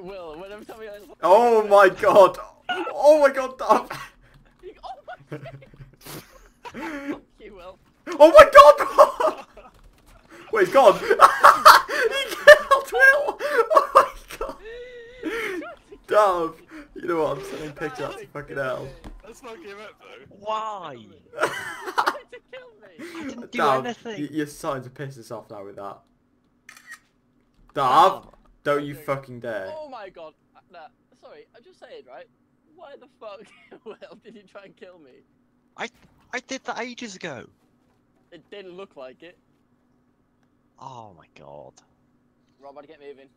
Will, whenever time we Oh my god! Oh my god, Dove! Oh my Fuck you, Will. Oh my god! Wait, he's gone! he killed Will! Oh my god! Dove! You know what, I'm sending pictures to fucking hell. That's not give up though. Why? Trying to kill me. I didn't do Dove, anything. y- you're starting to piss us off now with that. Dove! Don't you fucking dare. Oh my god. Uh, Nah, sorry, I'm just saying, right? Why the fuck, Will, did you try and kill me? I I did that ages ago. It didn't look like it. Oh my god. Rob, I'd get moving.